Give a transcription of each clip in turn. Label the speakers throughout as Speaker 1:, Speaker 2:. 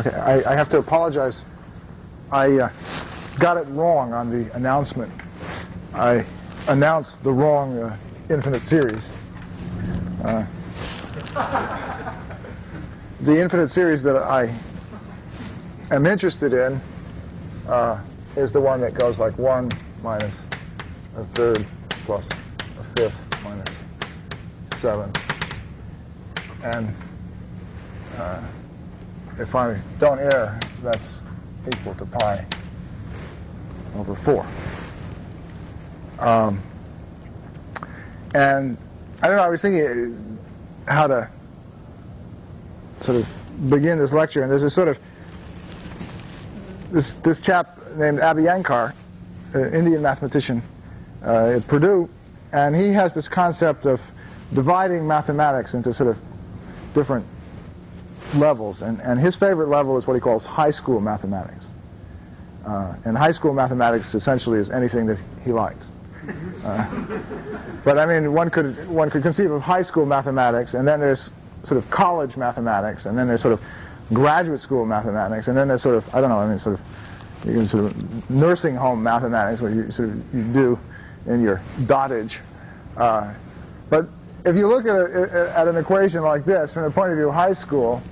Speaker 1: Okay, I, I have to apologize. I uh, got it wrong on the announcement. I announced the wrong uh, infinite series. Uh, the infinite series that I am interested in uh, is the one that goes like 1 minus a third plus a fifth minus 7. And uh, if I don't err, that's equal to pi over 4. Um, and I don't know, I was thinking how to sort of begin this lecture, and there's a sort of this this chap named Abhyankar, an Indian mathematician uh, at Purdue, and he has this concept of dividing mathematics into sort of different levels, and, and his favorite level is what he calls high school mathematics. Uh, and high school mathematics essentially is anything that he likes. Uh, but I mean, one could one could conceive of high school mathematics, and then there's sort of college mathematics, and then there's sort of graduate school mathematics, and then there's sort of I don't know, I mean, sort of you can sort of nursing home mathematics, what you sort of you do in your dotage. Uh, but if you look at, a, at an equation like this from the point of view of high school,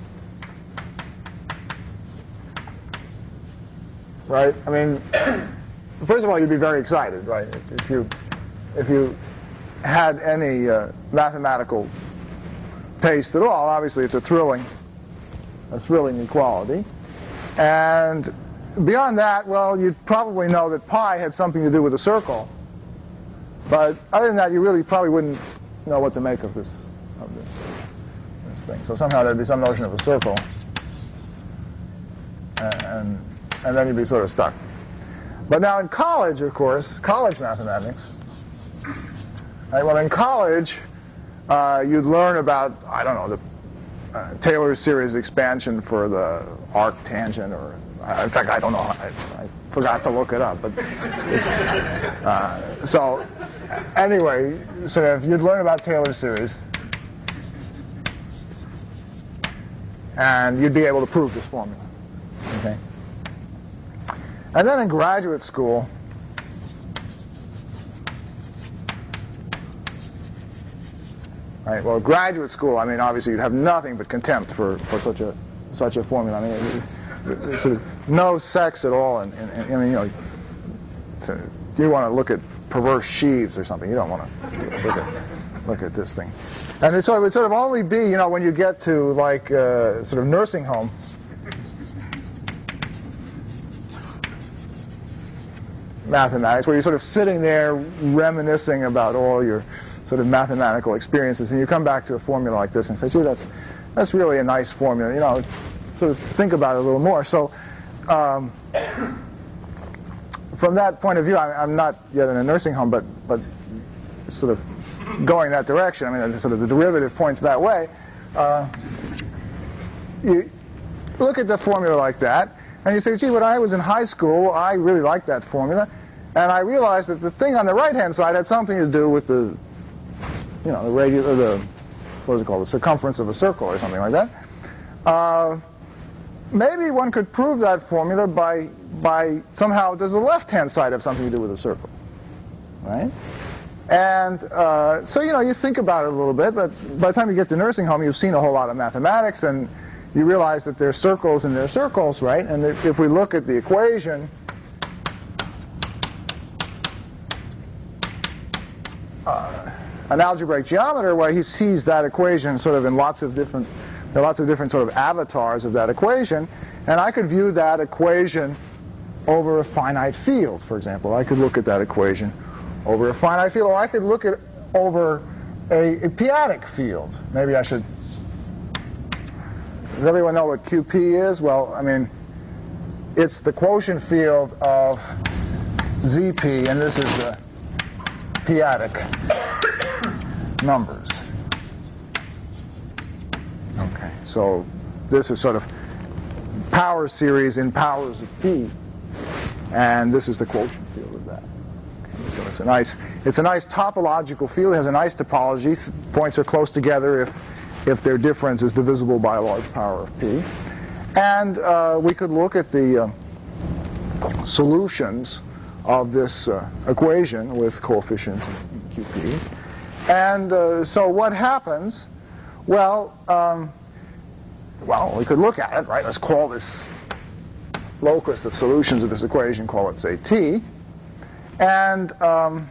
Speaker 1: right? I mean, first of all, you'd be very excited, right? If, you if you had any uh, mathematical taste at all, obviously it's a thrilling a thrilling equality. And beyond that, well, you'd probably know that pi had something to do with a circle. But other than that, you really probably wouldn't know what to make of this of this, this thing. So somehow there'd be some notion of a circle, and and then you'd be sort of stuck. But now in college, of course, college mathematics. Right, well, in college, uh, you'd learn about I don't know the uh, Taylor's series expansion for the arc tangent, or uh, in fact, I don't know. I, I, forgot to look it up. But uh, so anyway, so if you'd learn about Taylor series, and you'd be able to prove this formula. Okay. And then in graduate school, Right? Well, graduate school, I mean, obviously you'd have nothing but contempt for, for such a such a formula. I mean, sort of no sex at all, and, and, and I mean, you know, you want to look at perverse sheaves or something. You don't want to look at look at this thing. And so it would sort of only be, you know, when you get to like uh, sort of nursing home. Mathematics where you're sort of sitting there reminiscing about all your sort of mathematical experiences, and you come back to a formula like this and say, gee, that's, that's really a nice formula, you know, sort of think about it a little more. So um, from that point of view, I, am not yet in a nursing home, but, but sort of going that direction, I mean, sort of the derivative points that way, uh, you look at the formula like that, and you say, gee, when I was in high school, I really liked that formula, and I realized that the thing on the right-hand side had something to do with the you know, the radius, or the, what is it called, the circumference of a circle or something like that. Uh, maybe one could prove that formula by, by somehow, does the left-hand side have something to do with a circle? Right? And uh, so, you know, you think about it a little bit, but by the time you get to nursing home, you've seen a whole lot of mathematics, and you realize that there's circles and there's circles, right? And if we look at the equation, uh, an algebraic geometer where he sees that equation sort of in lots of different, there are lots of different sort of avatars of that equation, and I could view that equation over a finite field, for example. I could look at that equation over a finite field, or I could look at over a, p-adic field. Maybe I should. Does everyone know what QP is? Well, I mean, it's the quotient field of ZP, and this is the p-adic numbers. Okay, so this is sort of power series in powers of p, and this is the quotient field of that. Okay, so it's a nice, it's a nice topological field. It has a nice topology. Points are close together if if their difference is divisible by a large power of p. And uh, we could look at the uh, solutions of this uh, equation with coefficients QP. And uh, so what happens? Well, um, well, we could look at it, right? Let's call this locus of solutions of this equation, call it, say, t. And, um,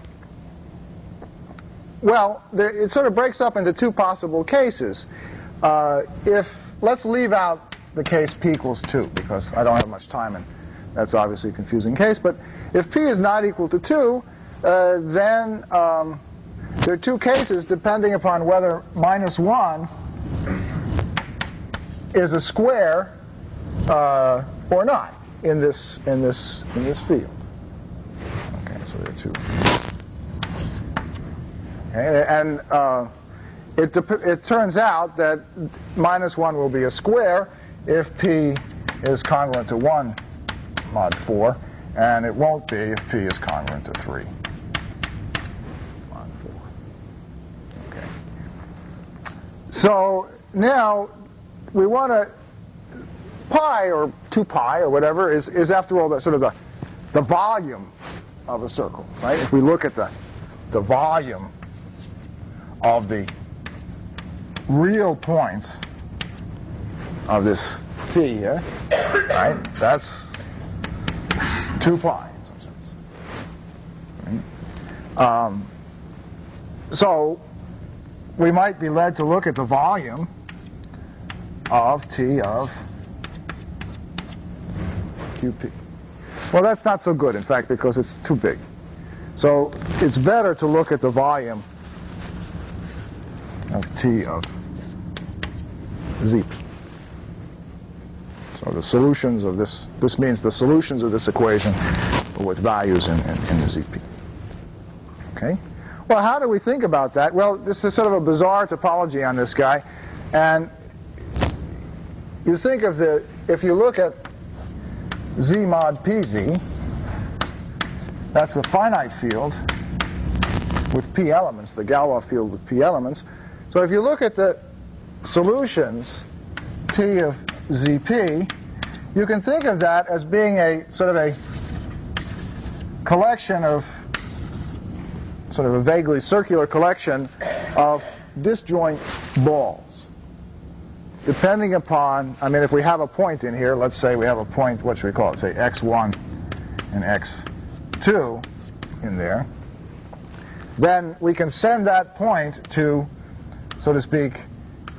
Speaker 1: well, there, it sort of breaks up into two possible cases. Uh, if, let's leave out the case p equals 2, because I don't have much time, and that's obviously a confusing case. But if p is not equal to 2, uh, then um, there are two cases depending upon whether minus 1 is a square uh, or not in this in this in this field. Okay, so there are two. Okay, and uh, it it turns out that minus one will be a square if p is congruent to one mod four, and it won't be if p is congruent to three. Mod four. Okay. So now we want to pi or 2 pi or whatever is, is after all the sort of the, the volume of a circle, right? If we look at the, the volume of the real points of this t here, right? That's 2 pi in some sense. Um, so we might be led to look at the volume of t of QP. Well, that's not so good, in fact, because it's too big. So it's better to look at the volume of T of ZP. So the solutions of this, this means the solutions of this equation with values in, in, in the ZP. Okay? Well, how do we think about that? Well, this is sort of a bizarre topology on this guy. And you think of the, if you look at Z mod PZ, that's the finite field with P elements, the Galois field with P elements. So if you look at the solutions T of ZP, you can think of that as being a sort of a collection of sort of a vaguely circular collection of disjoint balls depending upon, I mean, if we have a point in here, let's say we have a point, what should we call it? Say x1 and x2 in there, then we can send that point to, so to speak,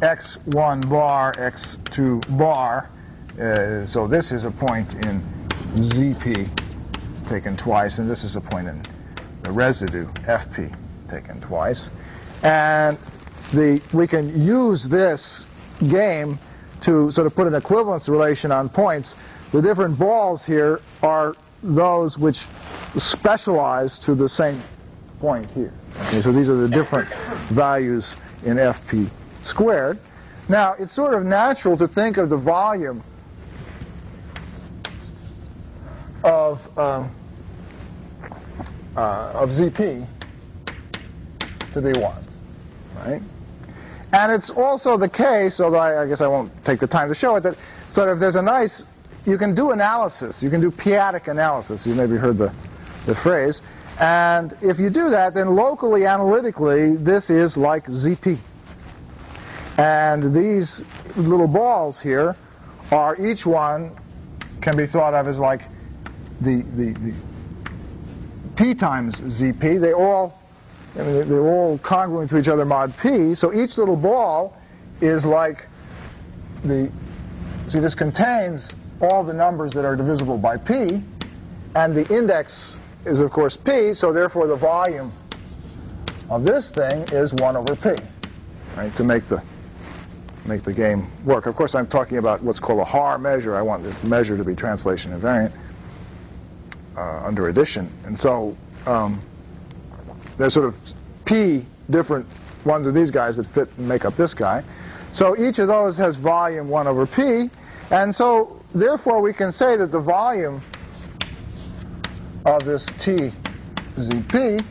Speaker 1: x1 bar, x2 bar. Uh, so this is a point in ZP taken twice, and this is a point in the residue FP taken twice. And the, we can use this game to sort of put an equivalence relation on points, the different balls here are those which specialize to the same point here. Okay, so these are the different values in FP squared. Now, it's sort of natural to think of the volume of, um, uh, of ZP to be 1, right? And it's also the case, although I, I, guess I won't take the time to show it, that sort of there's a nice, you can do analysis, you can do p-adic analysis. You maybe heard the, the phrase. And if you do that, then locally, analytically, this is like ZP. And these little balls here are each one can be thought of as like the, the, the P times ZP. They all I mean, they're all congruent to each other mod p, so each little ball is like the, see this contains all the numbers that are divisible by p, and the index is of course p, so therefore the volume of this thing is 1 over p, right, to make the make the game work. Of course, I'm talking about what's called a Haar measure. I want the measure to be translation invariant uh, under addition. And so um, there's sort of p different ones of these guys that fit and make up this guy. So each of those has volume 1 over p, and so therefore we can say that the volume of this t zp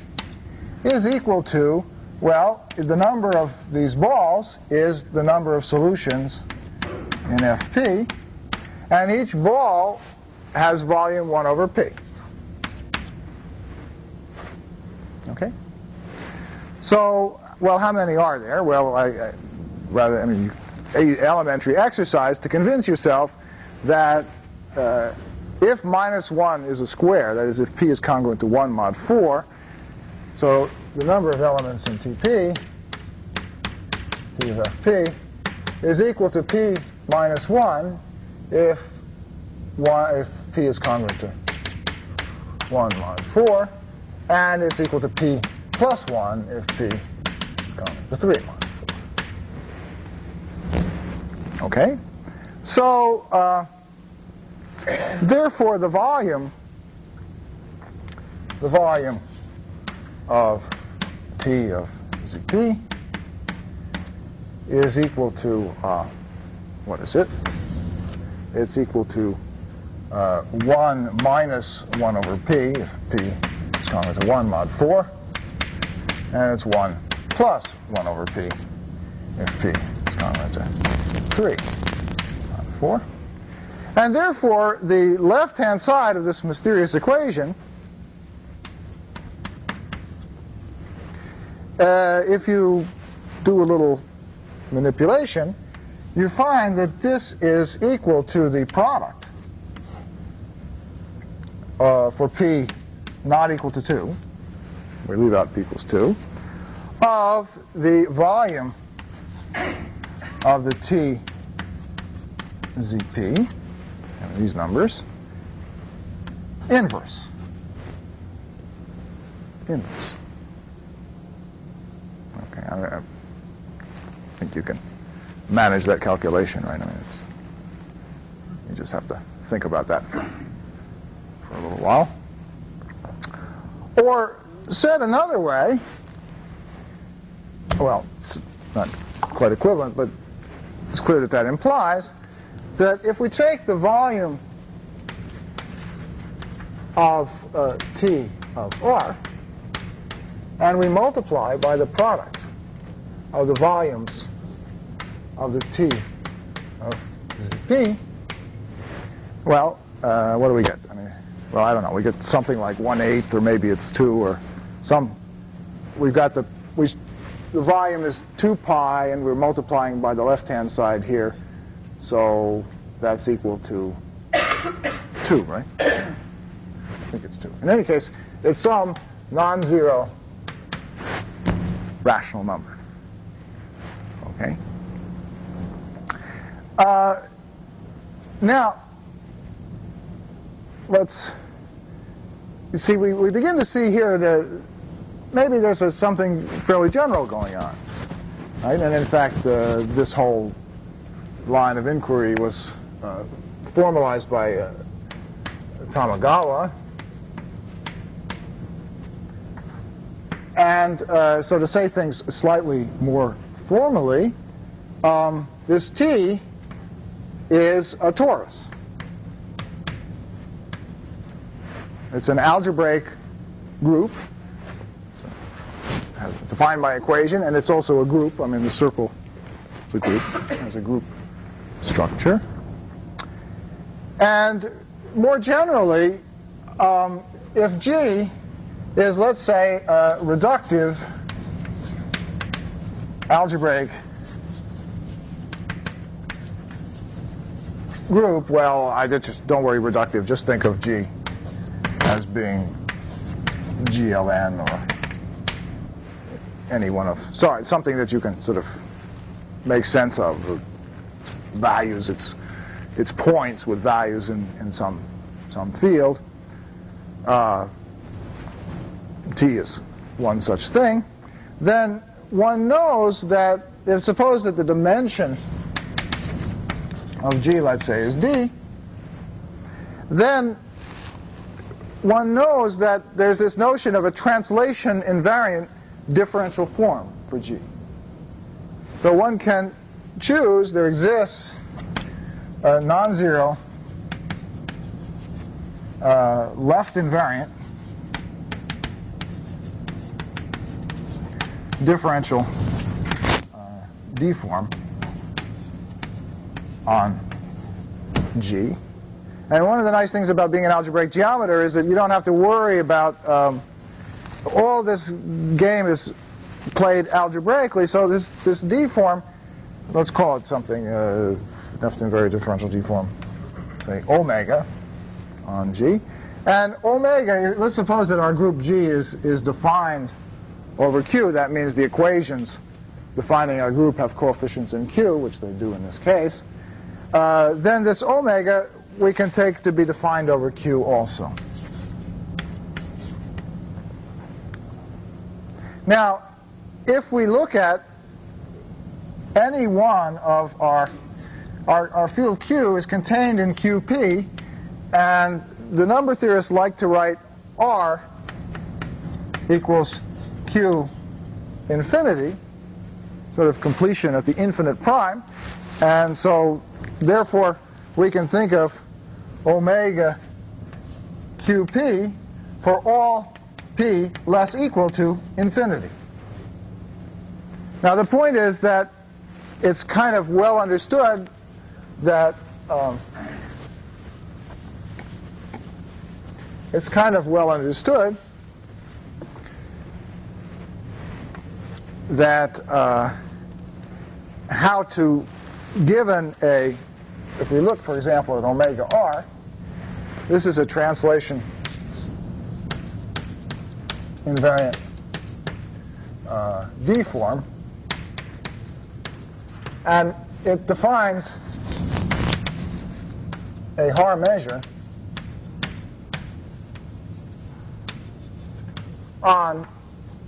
Speaker 1: is equal to, well, the number of these balls is the number of solutions in fp, And each ball has volume 1 over P. Okay? So, well, how many are there? Well, I, I rather, I mean, a elementary exercise to convince yourself that uh, if minus 1 is a square, that is, if p is congruent to 1 mod 4, so the number of elements in TP, T of Fp, is equal to p minus 1 if, one, if p is congruent to 1 mod 4, and it's equal to p plus 1 if p is congruent to 3 mod 4. Okay? So, uh, therefore, the volume, the volume of T of Zp is equal to, uh, what is it? It's equal to uh, 1 minus 1 over p, if p is congruent to 1 mod 4, and it's 1 plus 1 over p, if p is congruent to 3 mod 4. And therefore, the left-hand side of this mysterious equation, uh, if you do a little manipulation, you find that this is equal to the product uh, for p not equal to 2, we leave out p equals 2, of the volume of the t zp, and these numbers, inverse. Inverse. Okay, I, I think you can manage that calculation, right? I mean, it's, you just have to think about that for, for a little while. Or said another way, well, it's not quite equivalent, but it's clear that that implies that if we take the volume of uh, T of R and we multiply by the product of the volumes of the T of P, well, uh, what do we get? I mean, well, I don't know. We get something like one eighth, or maybe it's two, or some. We've got the we the volume is 2 pi, and we're multiplying by the left-hand side here. So that's equal to 2, right? I think it's 2. In any case, it's some non-zero rational number. Okay? Uh, now, let's you see, we, we begin to see here that maybe there's a, something fairly general going on. Right? And in fact, uh, this whole line of inquiry was uh, formalized by uh, Tamagawa. And uh, so to say things slightly more formally, um, this T is a torus. It's an algebraic group defined by equation, and it's also a group. I mean, the circle is a group, has a group structure. And more generally, um, if G is, let's say, a reductive algebraic group, well, I just don't worry reductive. Just think of G as being GLN or any one of, sorry, something that you can sort of make sense of, values, its, its points with values in, in some, some field. Uh, T is one such thing. Then one knows that if suppose that the dimension of G, let's say, is D, then one knows that there's this notion of a translation invariant differential form for G. So one can choose, there exists a non-zero uh, left invariant differential uh, D form on G. And one of the nice things about being an algebraic geometer is that you don't have to worry about um, all this game is played algebraically. So this this D form, let's call it something, uh, F invariant differential D form, say omega on G. And omega, let's suppose that our group G is, is defined over Q. That means the equations defining our group have coefficients in Q, which they do in this case. Uh, then this omega we can take to be defined over Q also. Now, if we look at any one of our, our, our field Q is contained in QP, and the number theorists like to write R equals Q infinity, sort of completion at the infinite prime. And so, therefore, we can think of omega QP for all P less equal to infinity. Now, the point is that it's kind of well understood that um, it's kind of well understood that uh, how to, given a, if we look, for example, at omega r, this is a translation invariant uh, D form, and it defines a Haar measure on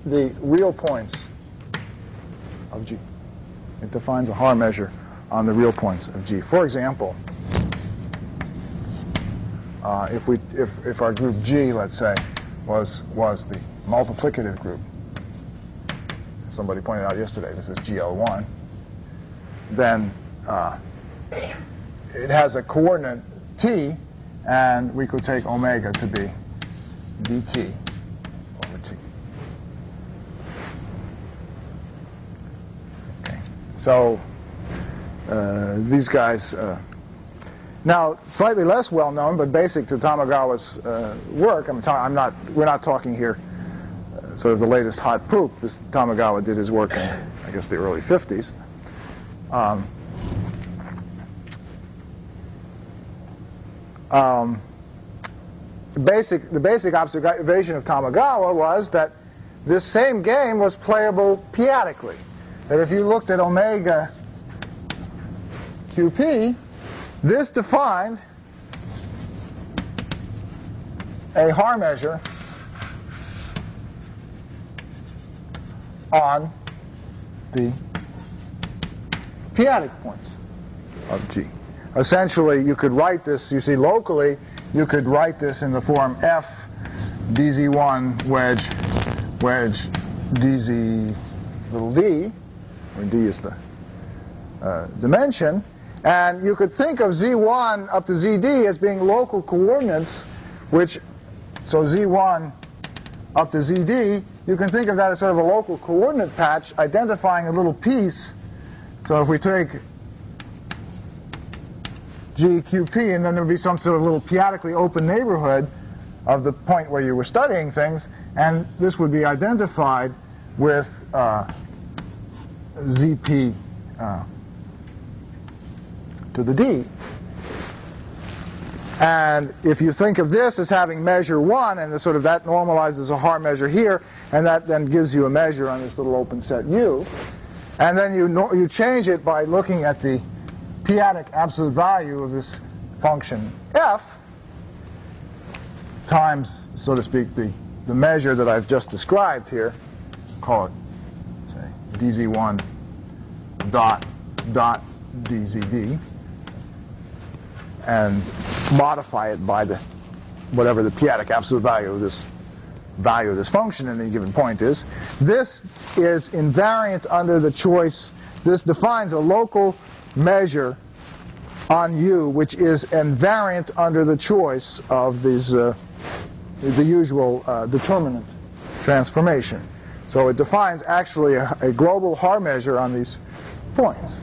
Speaker 1: the real points of G. It defines a Haar measure on the real points of G. For example, uh, if, we, if, if our group G, let's say, was, was the multiplicative group, somebody pointed out yesterday, this is GL1, then uh, it has a coordinate t, and we could take omega to be dt. Over t. Okay. So uh, these guys, uh, now slightly less well known, but basic to Tamagawa's uh, work. I'm, ta- I'm, not. We're not talking here uh, sort of the latest hot poop. This Tamagawa did his work in, I guess, the early 50s. Um, um, the basic, the basic observation of Tamagawa was that this same game was playable p-adically that if you looked at omega QP, this defined a Haar measure on the p-adic points of G. Essentially, you could write this, you see, locally, you could write this in the form F dz1 wedge wedge dz little d, where d is the uh, dimension. And you could think of z1 up to zd as being local coordinates, which, so z1 up to zd, you can think of that as sort of a local coordinate patch identifying a little piece. So if we take GQP, and then there would be some sort of little p-adically open neighborhood of the point where you were studying things, and this would be identified with uh, ZP uh, to the D. And if you think of this as having measure 1, and sort of that normalizes a Haar measure here, and that then gives you a measure on this little open set U, and then you, no, you change it by looking at the p-adic absolute value of this function f times, so to speak, the, the measure that I've just described here, call it say, dz1 dot dot dzd and modify it by the whatever the p-adic absolute value of this value of this function at any given point is. This is invariant under the choice. This defines a local measure on U, which is invariant under the choice of these, uh, the usual uh, determinant transformation. So it defines actually a, a global Haar measure on these points.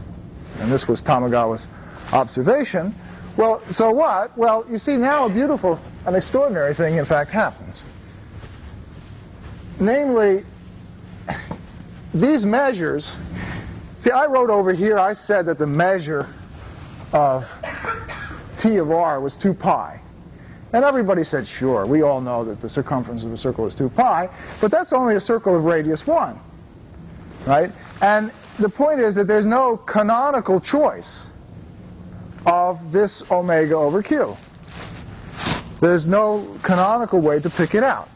Speaker 1: And this was Tamagawa's observation, Well, so what? Well, you see now a beautiful, an extraordinary thing in fact happens. Namely, these measures, see I wrote over here, I said that the measure of t of r was 2 pi. And everybody said, sure, we all know that the circumference of a circle is 2 pi, but that's only a circle of radius 1, right? And the point is that there's no canonical choice of this omega over q. There's no canonical way to pick it out.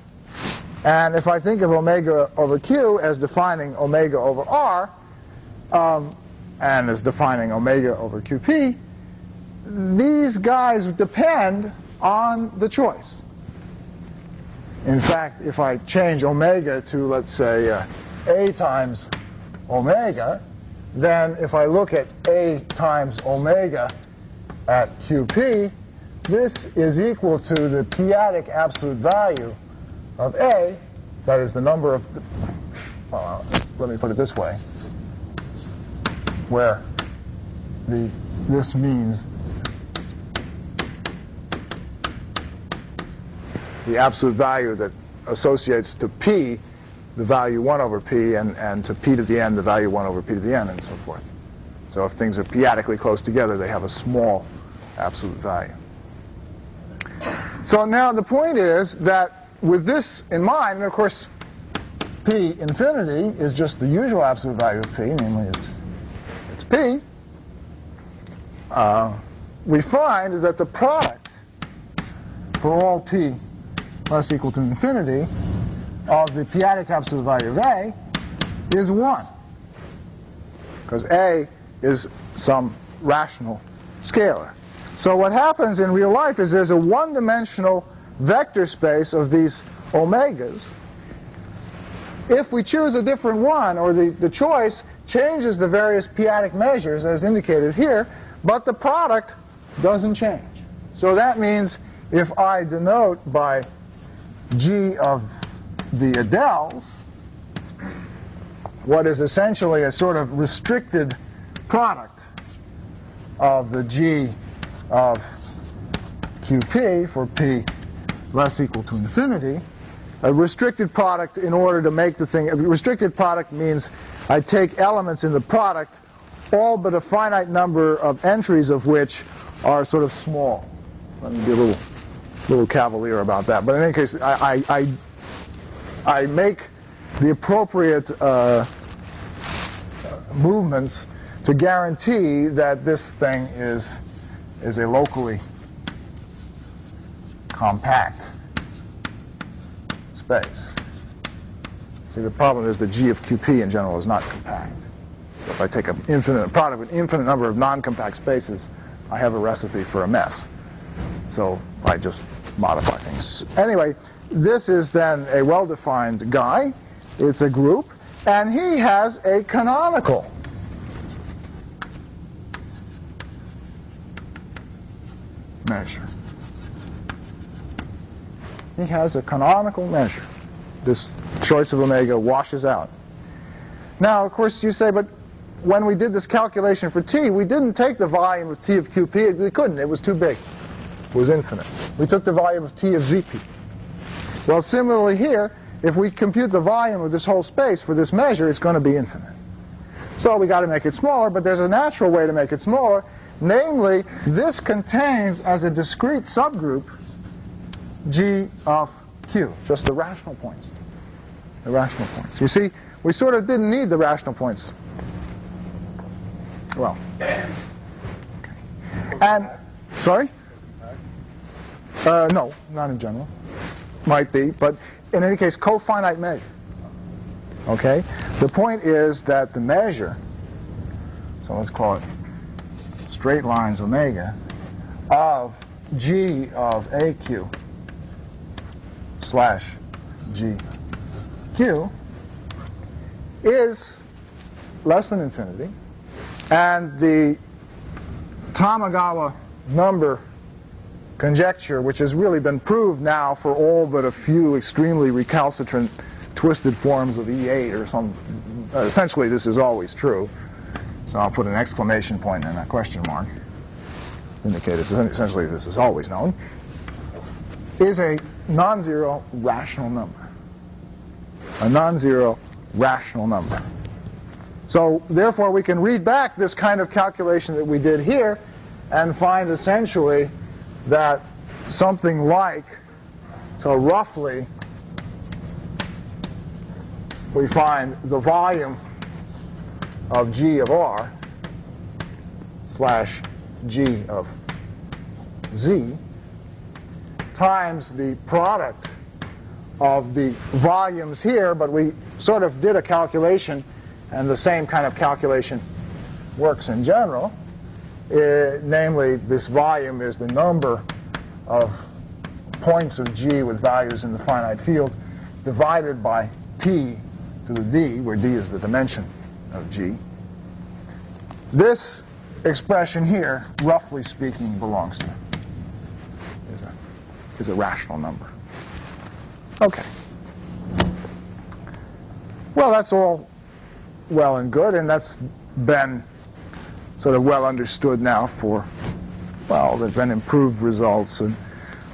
Speaker 1: And if I think of omega over q as defining omega over r, um, and as defining omega over qp, these guys depend on the choice. In fact, if I change omega to, let's say, uh, a times omega, then if I look at a times omega at qp, this is equal to the p-adic absolute value of A, that is the number of, uh, let me put it this way, where the this means the absolute value that associates to P the value 1 over P and, and to P to the n the value 1 over P to the n and so forth. So if things are p-adically close together, they have a small absolute value. So now the point is that with this in mind, and of course, p infinity is just the usual absolute value of p, namely it's, it's p, uh, we find that the product for all p less equal to infinity of the p-adic absolute value of a is 1. Because a is some rational scalar. So what happens in real life is there's a one-dimensional vector space of these omegas, if we choose a different one, or the, the choice changes the various p-adic measures as indicated here, but the product doesn't change. So that means if I denote by G of the Adeles, what is essentially a sort of restricted product of the G of QP for P less equal to infinity. A restricted product in order to make the thing, a restricted product means I take elements in the product, all but a finite number of entries of which are sort of small. Let me be a little, little cavalier about that. But in any case, I, I, I, I make the appropriate uh, movements to guarantee that this thing is, is a locally compact space. See, the problem is that G of QP in general is not compact. So if I take an infinite product with an infinite number of non-compact spaces, I have a recipe for a mess. So I just modify things. Anyway, this is then a well-defined guy. It's a group, and he has a canonical measure he has a canonical measure. This choice of omega washes out. Now, of course, you say, but when we did this calculation for t, we didn't take the volume of t of qp. We couldn't. It was too big. It was infinite. We took the volume of t of zp. Well, similarly here, if we compute the volume of this whole space for this measure, it's going to be infinite. So we got to make it smaller, but there's a natural way to make it smaller. Namely, this contains as a discrete subgroup g of q, just the rational points. The rational points. You see, we sort of didn't need the rational points. Well, okay. And, sorry? Uh, no, not in general. Might be, but in any case, cofinite measure. Okay? The point is that the measure, so let's call it straight lines omega, of g of aq slash GQ is less than infinity, and the Tamagawa number conjecture, which has really been proved now for all but a few extremely recalcitrant twisted forms of E8 or some, essentially this is always true. So I'll put an exclamation point and a question mark. indicate essentially this is always known, is a non-zero rational number. A non-zero rational number. So therefore we can read back this kind of calculation that we did here and find essentially that something like, so roughly, we find the volume of G of R slash G of Z times the product of the volumes here, but we sort of did a calculation, and the same kind of calculation works in general. Uh, namely, this volume is the number of points of G with values in the finite field divided by P to the D, where D is the dimension of G. This expression here, roughly speaking, belongs to is a, is a rational number. Okay. Well, that's all well and good, and that's been sort of well understood now for, well, there's been improved results and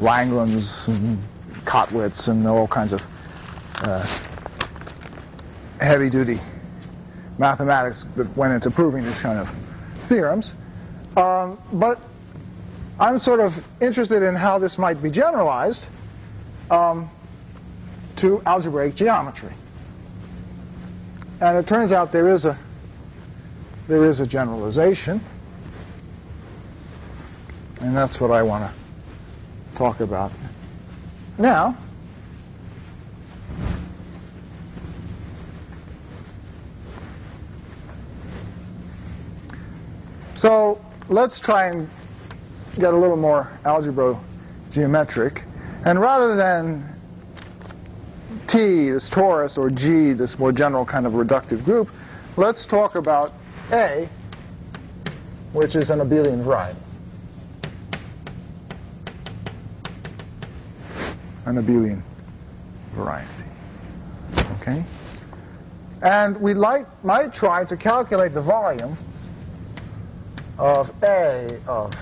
Speaker 1: Langlands and Kottwitz and all kinds of uh, heavy-duty mathematics that went into proving these kind of theorems. Um, but I'm sort of interested in how this might be generalized um, to algebraic geometry. And it turns out there is a there is a generalization, and that's what I want to talk about now. So let's try and get a little more algebra geometric. And rather than T, this torus, or G, this more general kind of reductive group, let's talk about A, which is an abelian variety. An abelian variety. Okay? And we might, might try to calculate the volume of A of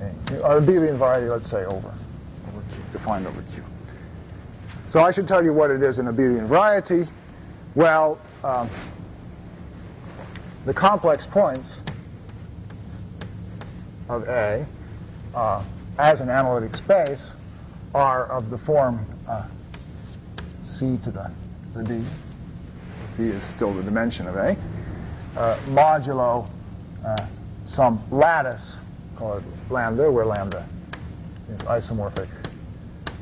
Speaker 1: a, or abelian variety, let's say, over, over Q, defined over Q. So I should tell you what it is in abelian variety. Well, um, the complex points of A uh, as an analytic space are of the form uh, C to the, the D. D is still the dimension of A. Uh, modulo uh, some lattice, call it lambda, where lambda is isomorphic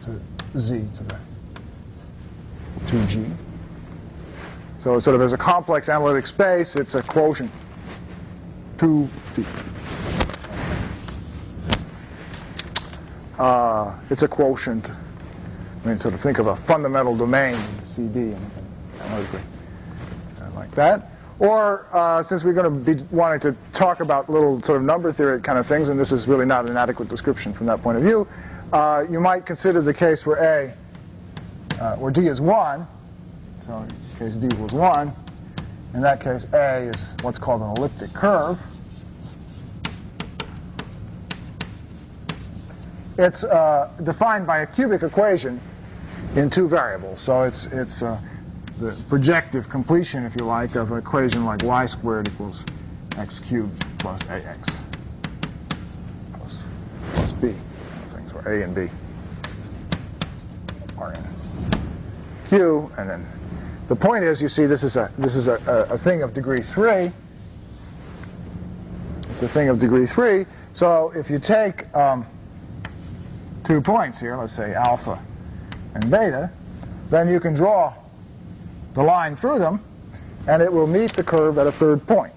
Speaker 1: to z to the 2g. So sort of as a complex analytic space, it's a quotient 2d. Uh, it's a quotient. I mean, sort of think of a fundamental domain, CD, analytically, uh, like that. Or uh, since we're going to be wanting to talk about little sort of number theory kind of things, and this is really not an adequate description from that point of view, uh, you might consider the case where A, uh, where D is 1, so in case D equals 1, in that case A is what's called an elliptic curve. It's uh, defined by a cubic equation in two variables, so it's, it's uh, the projective completion, if you like, of an equation like y squared equals x cubed plus ax plus, plus b. Things where a and b are in q, and then the point is, you see, this is a this is a, a, a thing of degree three. It's a thing of degree three. So if you take um, two points here, let's say alpha and beta, then you can draw the line through them, and it will meet the curve at a third point.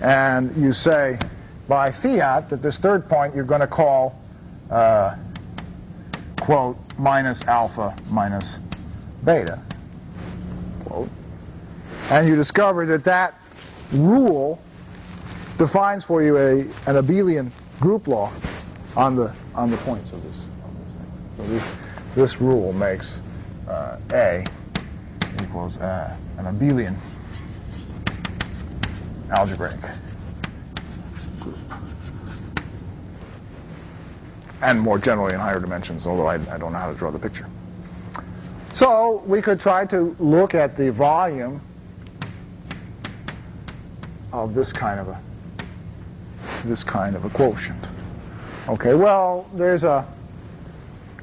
Speaker 1: And you say by fiat that this third point you're going to call, uh, quote, minus alpha minus beta, quote. And you discover that that rule defines for you a, an abelian group law on the, on the points of this, this thing. So this, this rule makes uh, A equals uh, an abelian algebraic group. and more generally in higher dimensions, although I, I don't know how to draw the picture. So we could try to look at the volume of this kind of a this kind of a quotient. Okay, well, there's a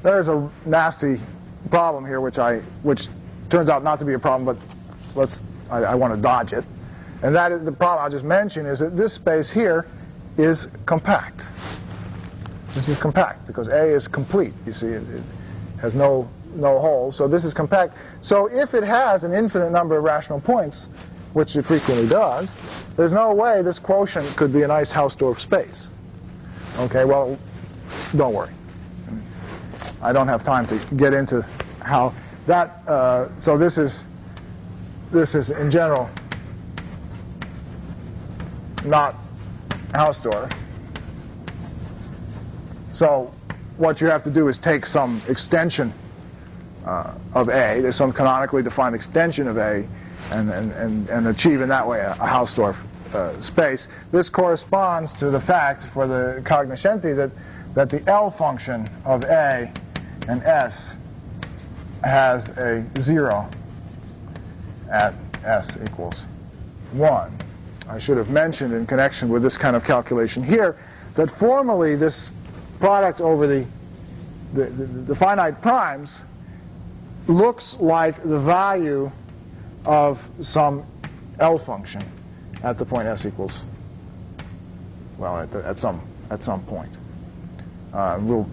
Speaker 1: there's a nasty problem here, which I which turns out not to be a problem, but let's I, I want to dodge it. And that is the problem I'll just mentioned is that this space here is compact. This is compact because A is complete. You see, it, it has no no holes, so this is compact. So if it has an infinite number of rational points, which it frequently does, there's no way this quotient could be a nice Hausdorff space. Okay, well, don't worry. I don't have time to get into how that. Uh, so this is this is in general not Hausdorff. So what you have to do is take some extension uh, of A. There's some canonically defined extension of A, and and and, and achieve in that way a, a Hausdorff uh, space. This corresponds to the fact for the cognoscenti that that the L function of A and S has a zero at S equals 1. I should have mentioned in connection with this kind of calculation here that formally this product over the, the, the, the finite primes looks like the value of some L function at the point s equals, well, at, the, at some at some point. Uh, we'll,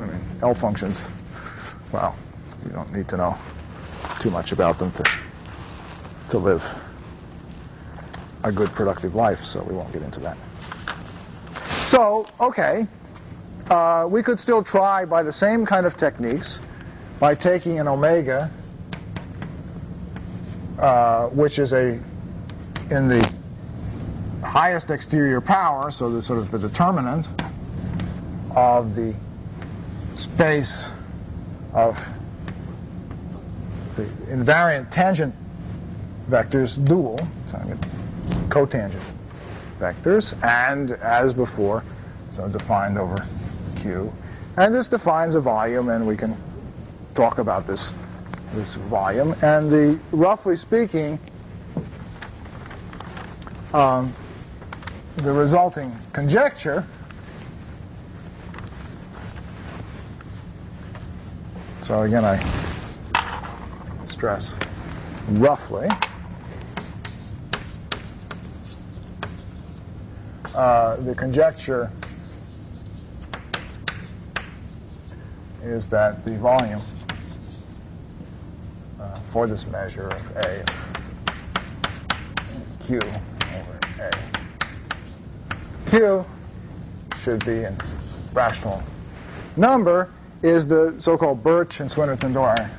Speaker 1: I mean, L functions, well, you don't need to know too much about them to to live a good productive life, so we won't get into that. So, okay, uh, we could still try by the same kind of techniques by taking an omega, uh, which is a in the highest exterior power, so the sort of the determinant of the space of the invariant tangent vectors dual, so cotangent vectors, and as before, so defined over Q. And this defines a volume, and we can talk about this this volume. And the roughly speaking, um, the resulting conjecture so again I stress roughly. Uh, the conjecture is that the volume uh, for this measure of A, Q over A, Q should be a rational number is the so-called Birch and Swinnerton-Dyer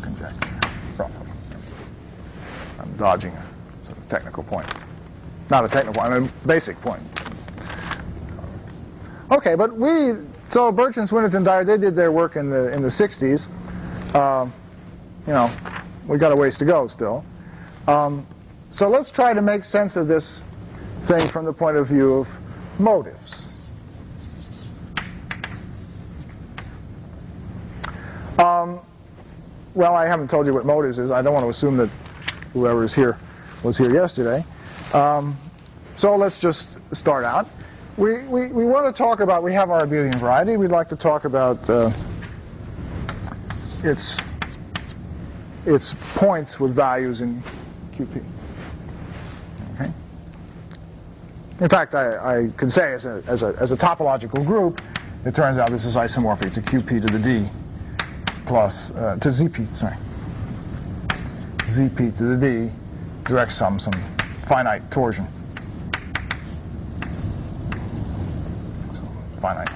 Speaker 1: conjecture. I'm dodging a sort of technical point. Not a technical point, I mean a basic point. Okay, but we, so Birch and Swinnerton-Dyer, they did their work in the in the 60s. Um, you know, we got a ways to go still. Um, so let's try to make sense of this thing from the point of view of motives. Um, well, I haven't told you what motives is. I don't want to assume that whoever is here was here yesterday. Um, so let's just start out. We, we, we want to talk about, we have our abelian variety. We'd like to talk about uh, its its points with values in QP. Okay. In fact, I, I can say as a, as, a, as a topological group, it turns out this is isomorphic to QP to the D plus, uh, to ZP, sorry. ZP to the D, direct sum, some finite torsion. Finite.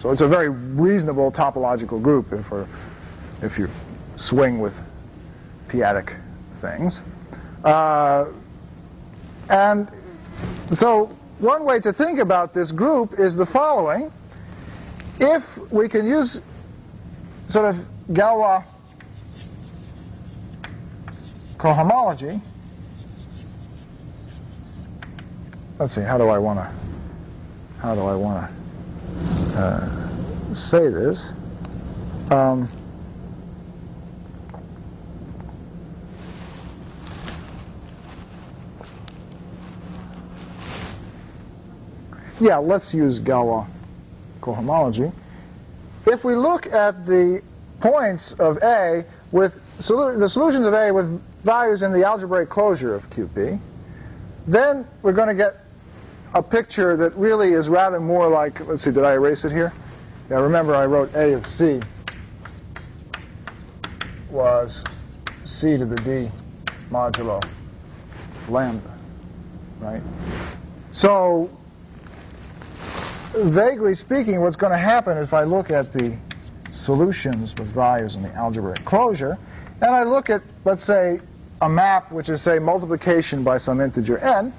Speaker 1: So it's a very reasonable topological group if, if you swing with p-adic things. Uh, and so one way to think about this group is the following. If we can use sort of Galois cohomology, let's see, how do I want to, how do I want to uh, say this? Um, yeah, let's use Galois cohomology. If we look at the points of A with solu the solutions of A with values in the algebraic closure of QP, then we're going to get a picture that really is rather more like, let's see, did I erase it here? Yeah, remember I wrote A of C was C to the D modulo lambda, right? So vaguely speaking, what's going to happen if I look at the solutions with values in the algebraic closure, and I look at, let's say, a map which is, say, multiplication by some integer n,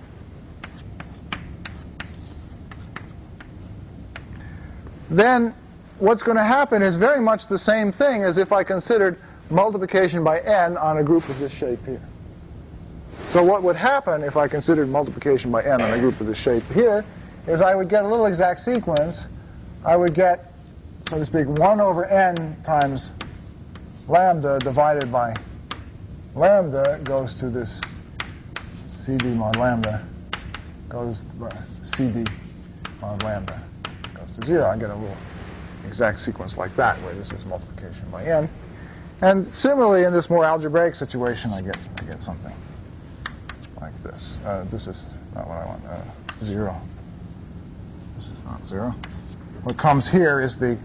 Speaker 1: then what's going to happen is very much the same thing as if I considered multiplication by n on a group of this shape here. So what would happen if I considered multiplication by n on a group of this shape here is I would get a little exact sequence. I would get, so to speak, 1 over n times lambda divided by lambda goes to this cd mod lambda goes cd mod lambda goes to 0. I get a little exact sequence like that where this is multiplication by n. And similarly, in this more algebraic situation, I get, I get something like this. Uh, this is not what I want. Uh, 0 not zero. What comes here is the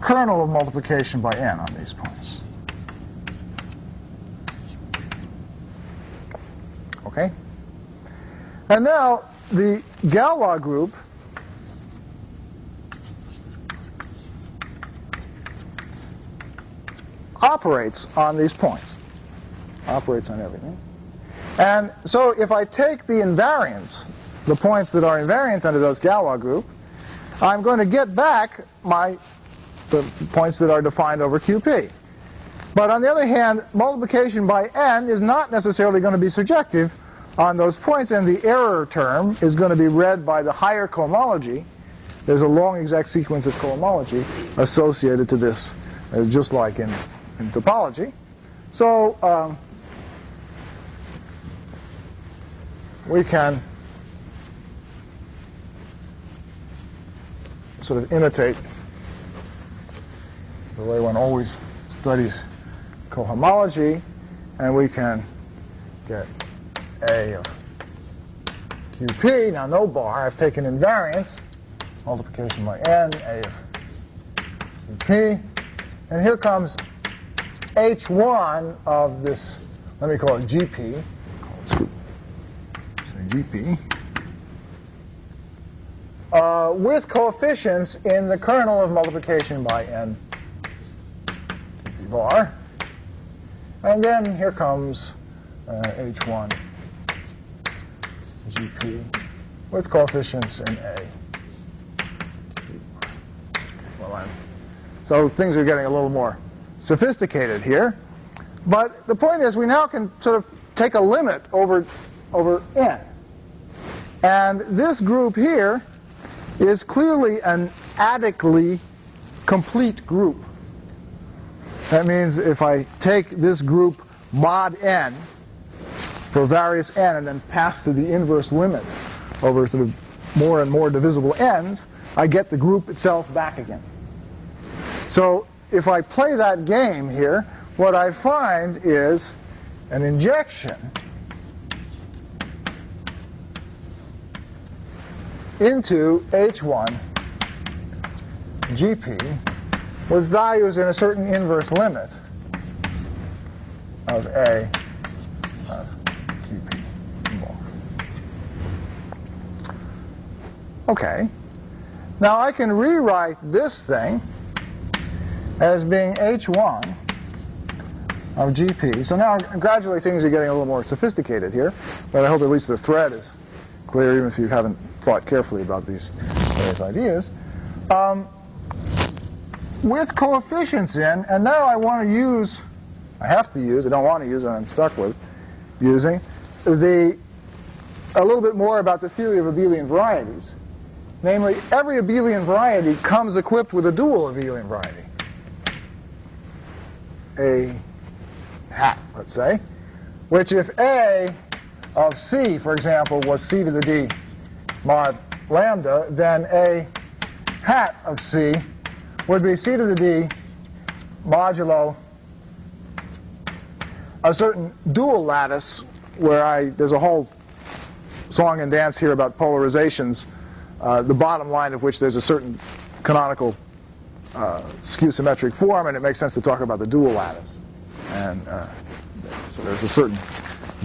Speaker 1: kernel of multiplication by n on these points. Okay? And now the Galois group operates on these points, operates on everything. And so if I take the invariants, the points that are invariant under those Galois group, I'm going to get back my the points that are defined over QP. But on the other hand, multiplication by n is not necessarily going to be surjective on those points, and the error term is going to be read by the higher cohomology. There's a long exact sequence of cohomology associated to this, uh, just like in, in topology. So um, we can sort of imitate the way one always studies cohomology, and we can get A of QP. Now, no bar. I've taken invariance, multiplication by n, A of QP. And here comes H1 of this, let me call it GP. So GP uh, with coefficients in the kernel of multiplication by n bar. And then here comes uh, h1 gp with coefficients in a. So things are getting a little more sophisticated here. But the point is we now can sort of take a limit over, over n. And this group here is clearly an adically complete group. That means if I take this group mod n for various n and then pass to the inverse limit over sort of more and more divisible n's, I get the group itself back again. So if I play that game here, what I find is an injection into H1 GP with values in a certain inverse limit of A of QP. Okay. Now I can rewrite this thing as being H1 of GP. So now gradually things are getting a little more sophisticated here, but I hope at least the thread is clear even if you haven't thought carefully about these various ideas. Um, with coefficients in, and now I want to use, I have to use, I don't want to use, I'm stuck with using, the, a little bit more about the theory of abelian varieties. Namely, every abelian variety comes equipped with a dual abelian variety. A hat, let's say, which if A of C, for example, was C to the D mod lambda, then A hat of C would be C to the D modulo a certain dual lattice where I, there's a whole song and dance here about polarizations, uh, the bottom line of which there's a certain canonical uh, skew symmetric form, and it makes sense to talk about the dual lattice. And uh, so there's a certain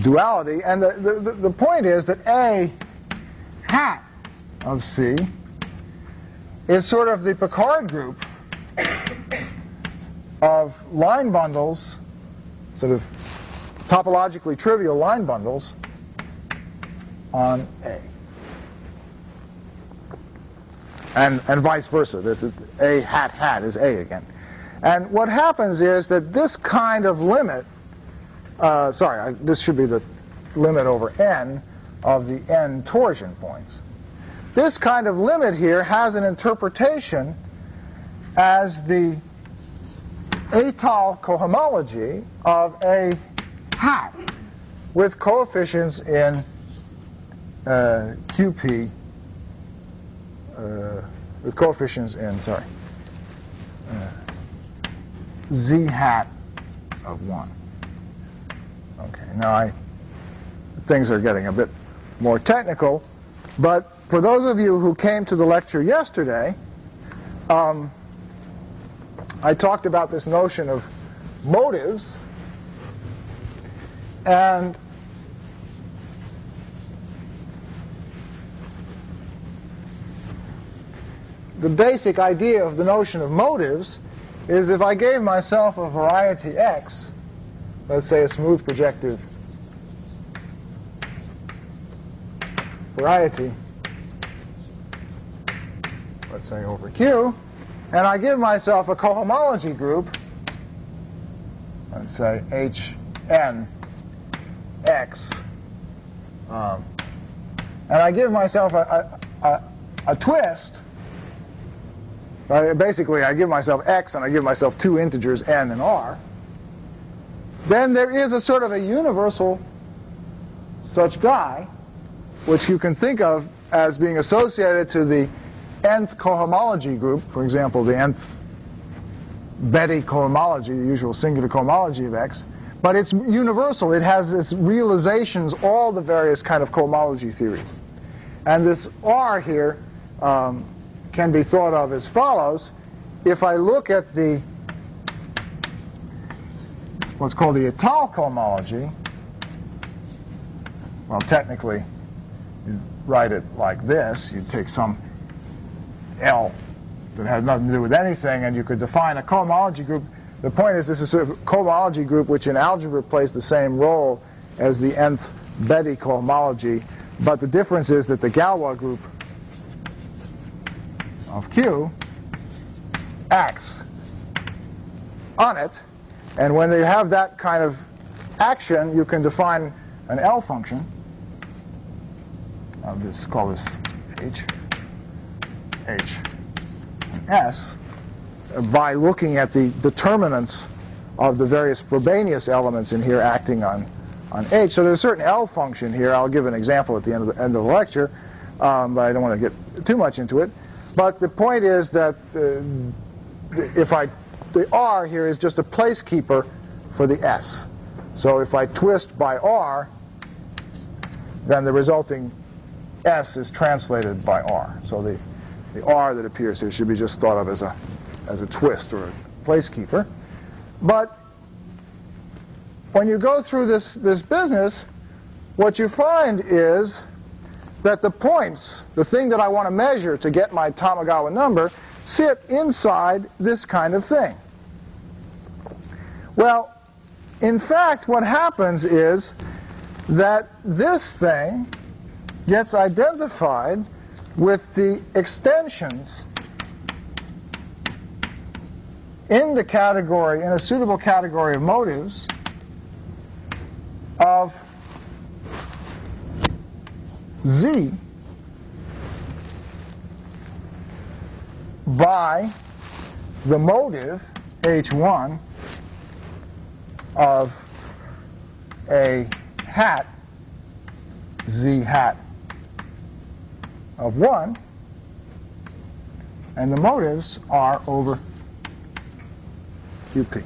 Speaker 1: duality. And the, the, the point is that A hat of C is sort of the Picard group of line bundles, sort of topologically trivial line bundles on A. And, and vice versa. This is A hat hat is A again. And what happens is that this kind of limit, uh, sorry, I, this should be the limit over n of the n torsion points. This kind of limit here has an interpretation as the étale cohomology of a hat with coefficients in uh, QP, uh, with coefficients in, sorry, uh, Z hat of 1. Okay, now I, things are getting a bit more technical, but for those of you who came to the lecture yesterday, um, I talked about this notion of motives, and the basic idea of the notion of motives is if I gave myself a variety x, let's say a smooth projective variety, let's say over Q, and I give myself a cohomology group, let's say Hn x, um, and I give myself a, a, a, a twist, basically I give myself x and I give myself two integers n and r, then there is a sort of a universal such guy, which you can think of as being associated to the nth cohomology group, for example, the nth Betti cohomology, the usual singular cohomology of X, but it's universal. It has its realizations, all the various kind of cohomology theories. And this R here um, can be thought of as follows. If I look at the what's called the étale cohomology, well, technically, you write it like this. You'd take some L that has nothing to do with anything, and you could define a cohomology group. The point is this is a cohomology group which in algebra plays the same role as the nth Betti cohomology, but the difference is that the Galois group of Q acts on it, and when they have that kind of action, you can define an L function. I'll just call this H. H and S by looking at the determinants of the various Frobenius elements in here acting on, on H. So there's a certain L function here. I'll give an example at the end of the, end of the lecture, um, but I don't want to get too much into it. But the point is that uh, if I, the R here is just a placekeeper for the S. So if I twist by R, then the resulting S is translated by R. So the the R that appears here should be just thought of as a, as a twist or a placekeeper. But when you go through this, this business, what you find is that the points, the thing that I want to measure to get my Tamagawa number, sit inside this kind of thing. Well, in fact, what happens is that this thing gets identified with the extensions in the category, in a suitable category of motives of Z by the motive H1 of a hat Z hat of 1 and the motives are over QP.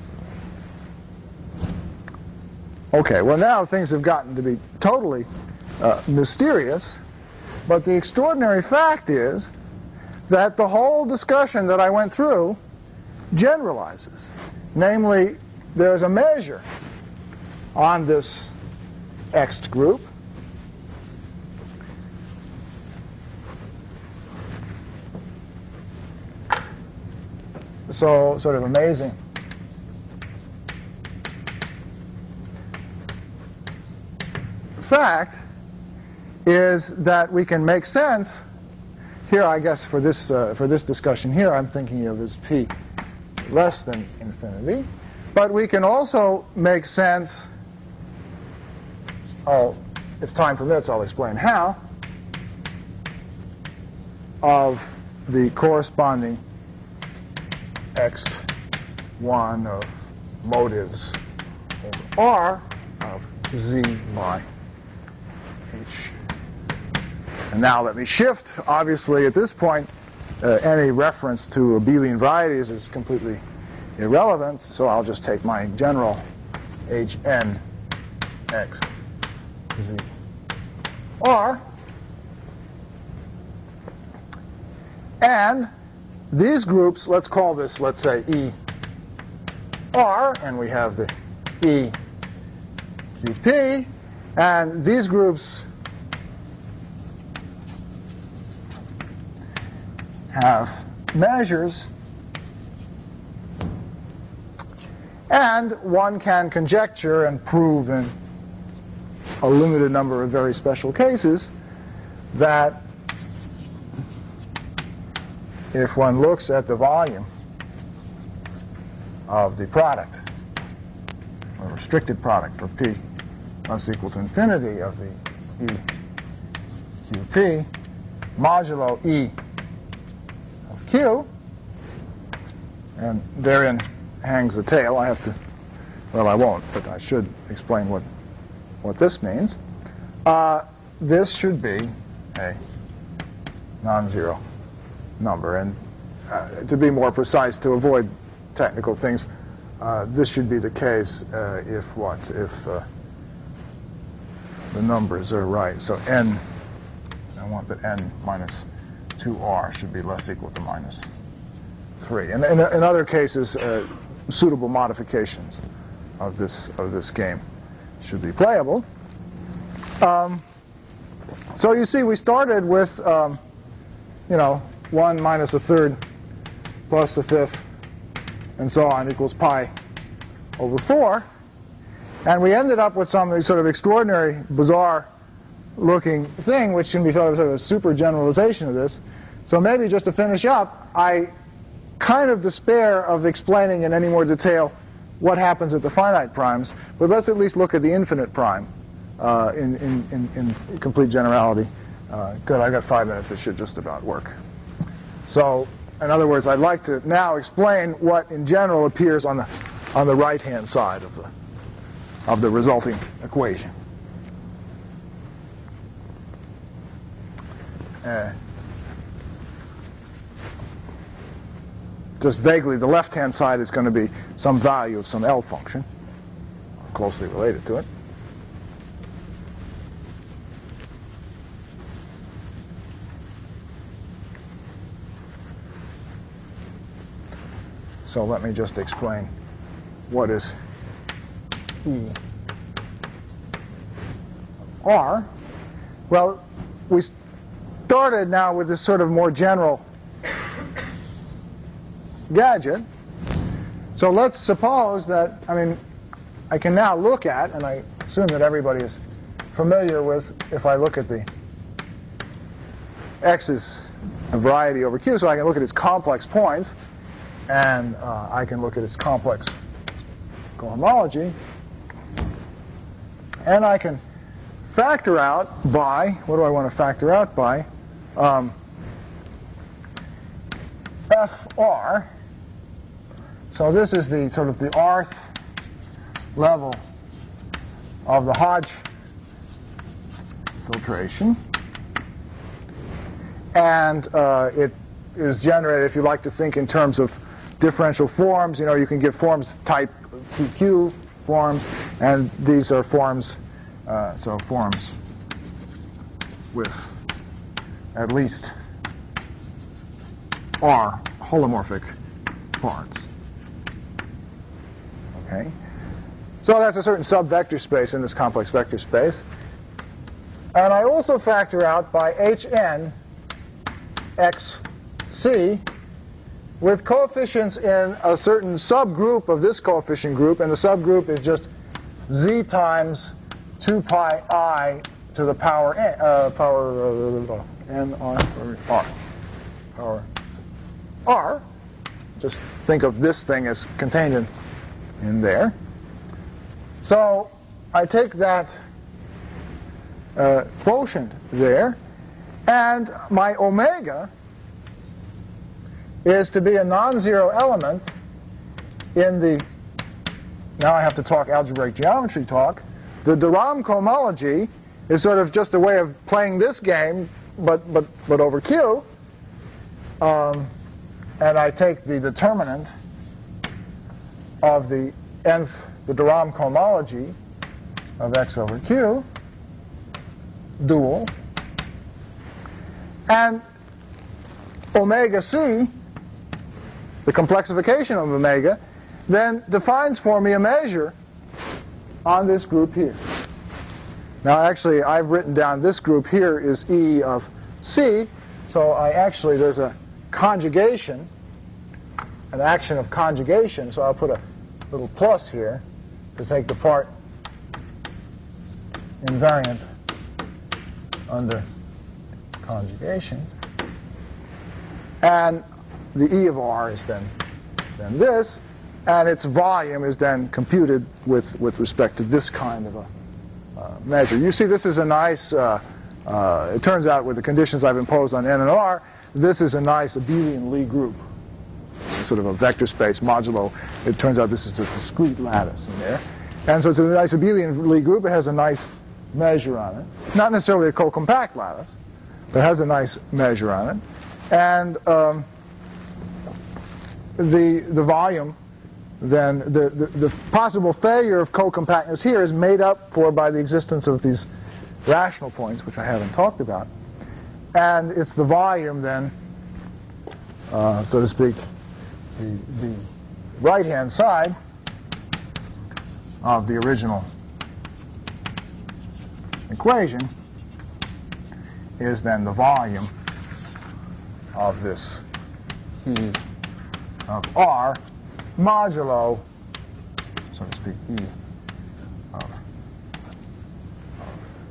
Speaker 1: Okay, well now things have gotten to be totally uh, mysterious, but the extraordinary fact is that the whole discussion that I went through generalizes. Namely, there's a measure on this Ext group so sort of amazing. The fact is that we can make sense here. I guess for this uh, for this discussion here, I'm thinking of as p less than infinity, but we can also make sense. Oh, if time permits, I'll explain how of the corresponding Ext1 of motives over R of z by h. And now let me shift. Obviously, at this point, uh, any reference to abelian varieties is completely irrelevant, so I'll just take my general hn x z r and these groups, let's call this, let's say, E R, and we have the E Q P, and these groups have measures, and one can conjecture and prove in a limited number of very special cases that if one looks at the volume of the product, or restricted product for P less equal to infinity of the E QP modulo E of Q, and therein hangs the tale. I have to, well, I won't, but I should explain what, what this means. Uh, this should be a non-zero number. And uh, to be more precise, to avoid technical things, uh, this should be the case uh, if what? If uh, the numbers are right. So n, I want that n minus 2r should be less equal to minus 3. And in, in other cases, uh, suitable modifications of this, of this game should be playable. Um, so you see, we started with, um, you know, 1 minus a third plus a fifth, and so on equals pi over 4. And we ended up with some sort of extraordinary, bizarre looking thing, which can be sort of, sort of a super generalization of this. So maybe just to finish up, I kind of despair of explaining in any more detail what happens at the finite primes, but let's at least look at the infinite prime uh, in, in, in, in, complete generality. Uh, good, I've got five minutes. It should just about work. So, in other words, I'd like to now explain what in general appears on the, on the right-hand side of the, of the resulting equation. Uh, just vaguely, the left-hand side is going to be some value of some L function, closely related to it. So let me just explain what is E R. Well, we started now with this sort of more general gadget. So let's suppose that, I mean, I can now look at, and I assume that everybody is familiar with, if I look at the x is a variety over q, so I can look at its complex points. And uh, I can look at its complex cohomology, and I can factor out by, what do I want to factor out by? Um, FR. So this is the sort of the rth level of the Hodge filtration. And uh, it is generated, if you like to think in terms of differential forms, you know, you can get forms type PQ forms, and these are forms, uh, so forms with at least R holomorphic parts. Okay? So that's a certain subvector space in this complex vector space. And I also factor out by Hn xc with coefficients in a certain subgroup of this coefficient group, and the subgroup is just z times 2 pi i to the power n, uh, power uh, n r, r, power r. Just think of this thing as contained in, in there. So I take that uh, quotient there, and my omega is to be a non-zero element in the, now I have to talk algebraic geometry talk, the de Rham cohomology is sort of just a way of playing this game, but, but, but over Q. Um, and I take the determinant of the nth, the de Rham cohomology of x over q, dual, and omega c, the complexification of omega, then defines for me a measure on this group here. Now actually I've written down this group here is E of C, so I actually, there's a conjugation, an action of conjugation, so I'll put a little plus here to take the part invariant under conjugation. And the E of R is then, then this, and its volume is then computed with, with respect to this kind of a uh, measure. You see this is a nice, uh, uh, it turns out with the conditions I've imposed on N and R, this is a nice abelian Lie group. It's sort of a vector space modulo. It turns out this is a discrete lattice in there. And so it's a nice abelian Lie group. It has a nice measure on it. Not necessarily a co-compact lattice, but it has a nice measure on it. And um, the, the volume, then the, the, the possible failure of co-compactness here is made up for by the existence of these rational points, which I haven't talked about. And it's the volume then, uh, so to speak, the, the right-hand side of the original equation is then the volume of this of R modulo, so to speak, E of,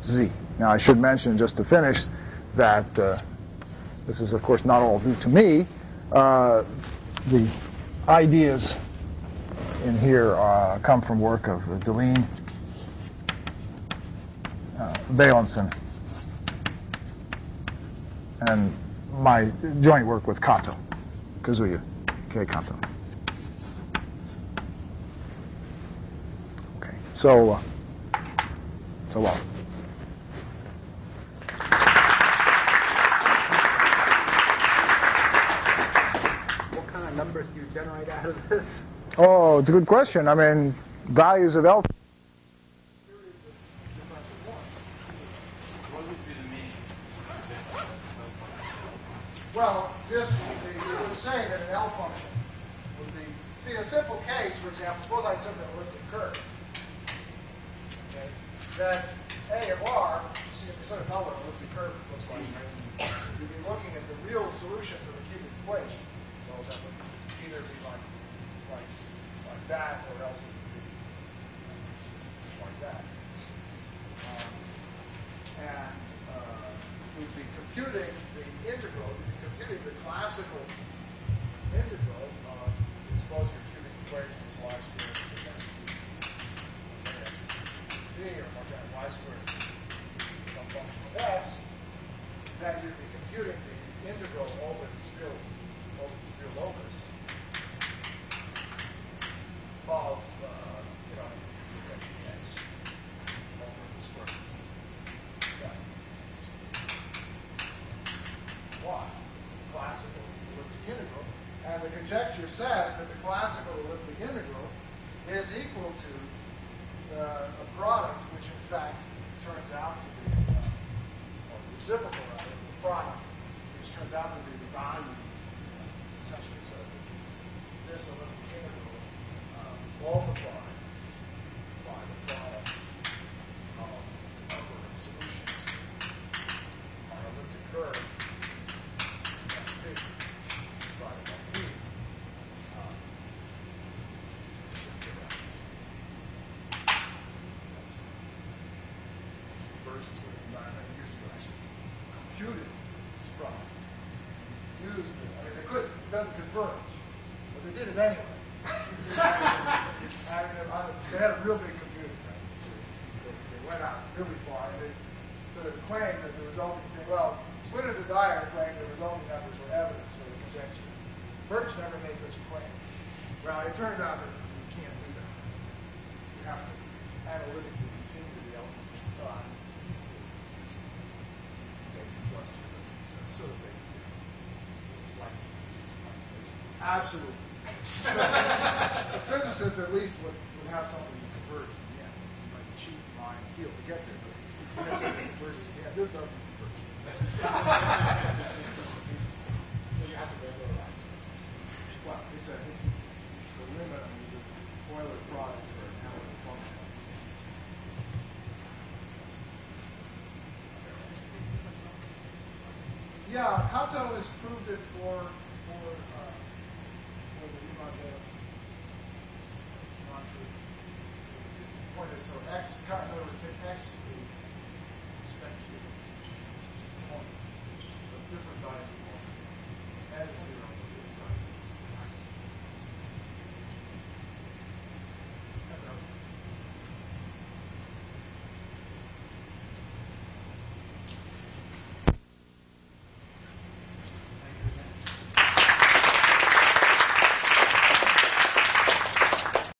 Speaker 1: Z. Now I should mention, just to finish, that uh, this is, of course, not all due to me. Uh, the ideas in here uh, come from work of uh, Beilinson, and my joint work with Kato, Kazuya K. Kato. Okay, so, uh, so long.
Speaker 2: numbers do you generate out of this?
Speaker 1: Oh, it's a good question. I mean, values of alpha. Absolutely. So the physicist at least would, would have something to convert to like cheat, lie, and steal to get there.